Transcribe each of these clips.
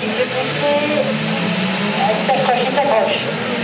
il se poussait, il s'accroche, il s'accroche.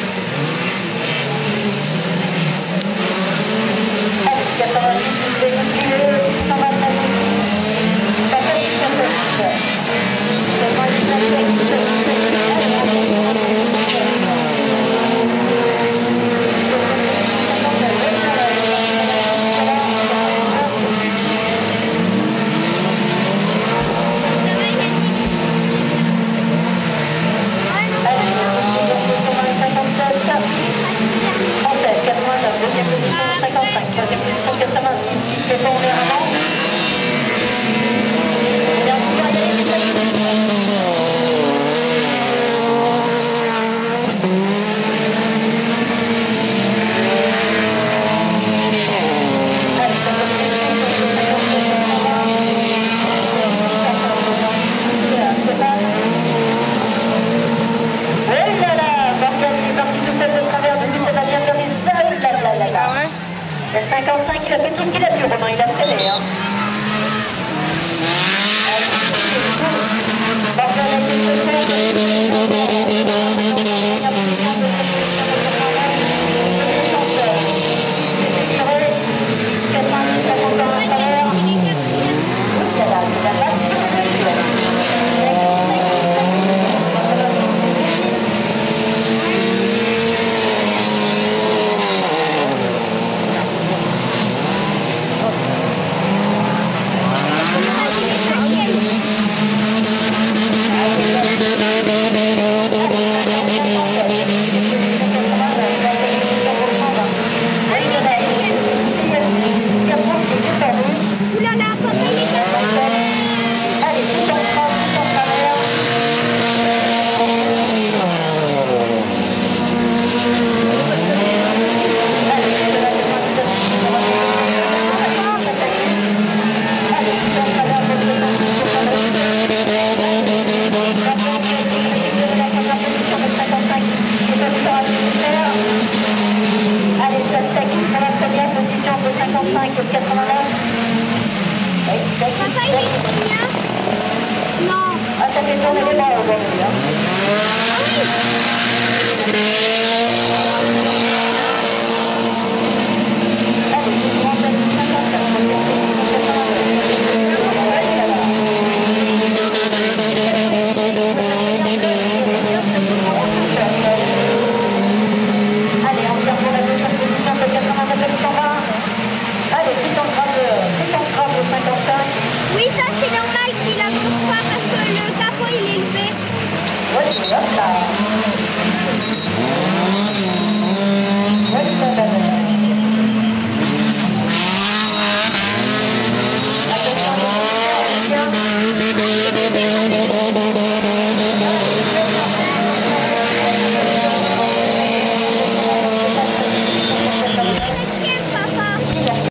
45, il a fait tout ce qu'il a pu, Romain, il a freiné. Hein. 85, 89. Oui, 7, Papa, 7. il est combien? Non. Ah, ça fait tourner les balles aujourd'hui. Hein. Ah oui.